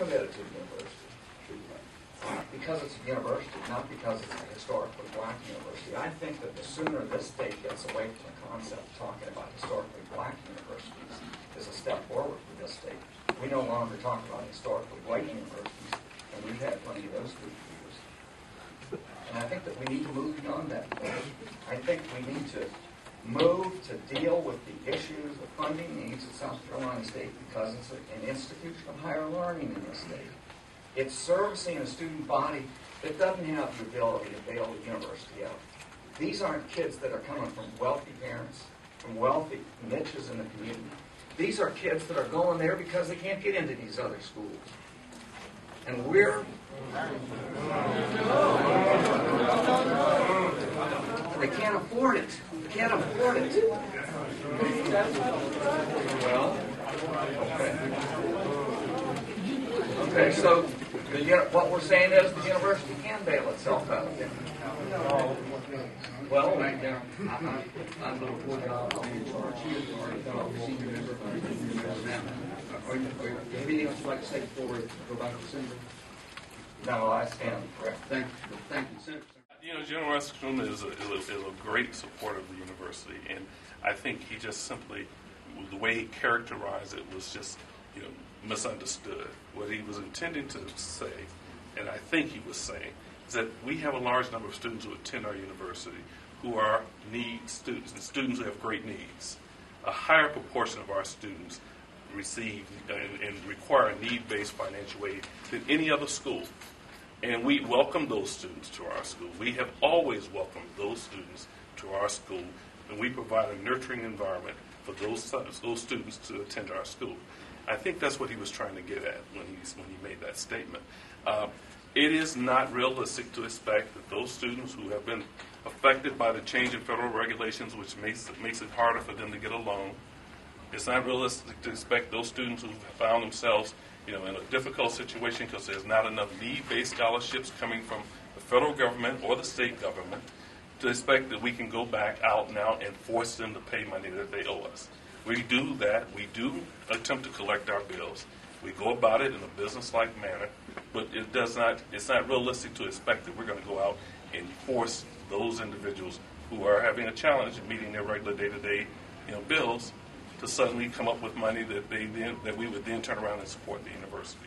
committed to the university. Because it's a university, not because it's a historically black university. I think that the sooner this state gets away from the concept of talking about historically black universities is a step forward for this state. We no longer talk about historically white universities, and we've had plenty of those through the years. And I think that we need to move beyond that. I think we need to move to deal with the issues, of funding needs of South Carolina State because it's an institution of higher learning in this state. It's servicing a student body that doesn't have the ability to bail the university out. These aren't kids that are coming from wealthy parents, from wealthy niches in the community. These are kids that are going there because they can't get into these other schools. And we're afford it. They can't afford it. Well, okay. Okay, so the, what we're saying is the university can bail itself out. Well, Right now, I, I, I'm going to report out, I'll be in charge here, or a senior member, or a junior member now. Are you, are you, anything else you'd like to say before we go back to Senator? no, I stand correct. Thank you, thank you, Senator. You know, General Eckstrom is a, is, a, is a great supporter of the university, and I think he just simply, the way he characterized it was just, you know, misunderstood. What he was intending to say, and I think he was saying, is that we have a large number of students who attend our university who are need students, and students who have great needs. A higher proportion of our students receive and, and require need-based financial aid than any other school. And we welcome those students to our school. We have always welcomed those students to our school, and we provide a nurturing environment for those, those students to attend our school. I think that's what he was trying to get at when he, when he made that statement. Uh, it is not realistic to expect that those students who have been affected by the change in federal regulations, which makes makes it harder for them to get a loan, it's not realistic to expect those students who have found themselves, you know, in a difficult situation because there's not enough need-based scholarships coming from the federal government or the state government to expect that we can go back out now and force them to pay money that they owe us. We do that. We do attempt to collect our bills. We go about it in a business-like manner, but it does not. It's not realistic to expect that we're going to go out and force those individuals who are having a challenge in meeting their regular day-to-day, you know, bills to suddenly come up with money that they then, that we would then turn around and support the university.